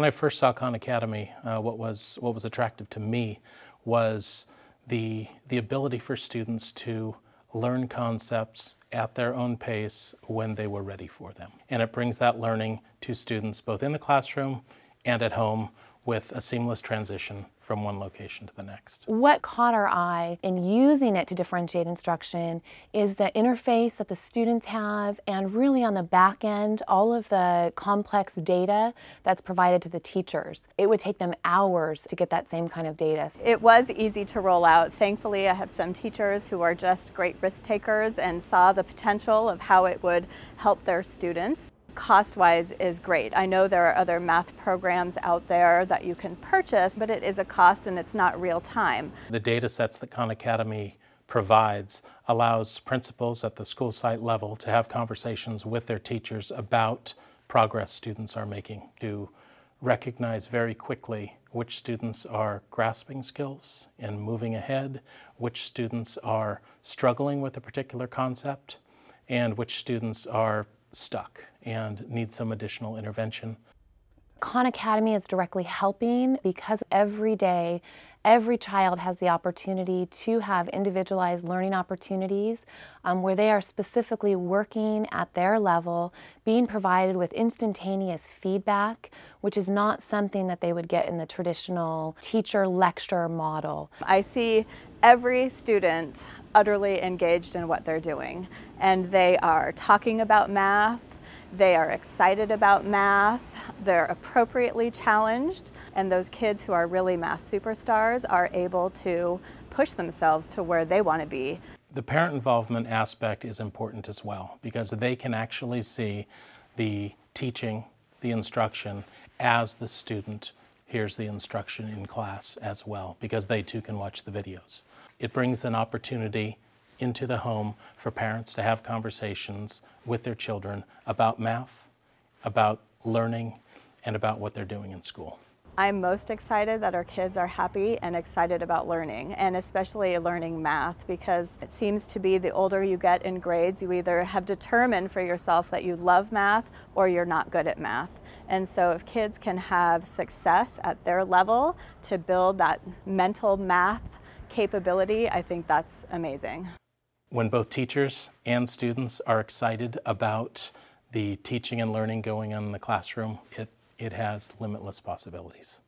When I first saw Khan Academy, uh, what was what was attractive to me was the the ability for students to learn concepts at their own pace when they were ready for them. And it brings that learning to students both in the classroom and at home with a seamless transition from one location to the next. What caught our eye in using it to differentiate instruction is the interface that the students have and really on the back end, all of the complex data that's provided to the teachers. It would take them hours to get that same kind of data. It was easy to roll out. Thankfully, I have some teachers who are just great risk takers and saw the potential of how it would help their students cost-wise is great. I know there are other math programs out there that you can purchase, but it is a cost and it's not real time. The data sets that Khan Academy provides allows principals at the school site level to have conversations with their teachers about progress students are making, to recognize very quickly which students are grasping skills and moving ahead, which students are struggling with a particular concept, and which students are stuck and need some additional intervention. Khan Academy is directly helping because every day every child has the opportunity to have individualized learning opportunities um, where they are specifically working at their level, being provided with instantaneous feedback, which is not something that they would get in the traditional teacher lecture model. I see every student utterly engaged in what they're doing and they are talking about math, they are excited about math, they're appropriately challenged, and those kids who are really math superstars are able to push themselves to where they want to be. The parent involvement aspect is important as well because they can actually see the teaching, the instruction, as the student hears the instruction in class as well because they too can watch the videos. It brings an opportunity into the home for parents to have conversations with their children about math, about learning, and about what they're doing in school. I'm most excited that our kids are happy and excited about learning, and especially learning math, because it seems to be the older you get in grades, you either have determined for yourself that you love math or you're not good at math. And so if kids can have success at their level to build that mental math capability, I think that's amazing when both teachers and students are excited about the teaching and learning going on in the classroom, it, it has limitless possibilities.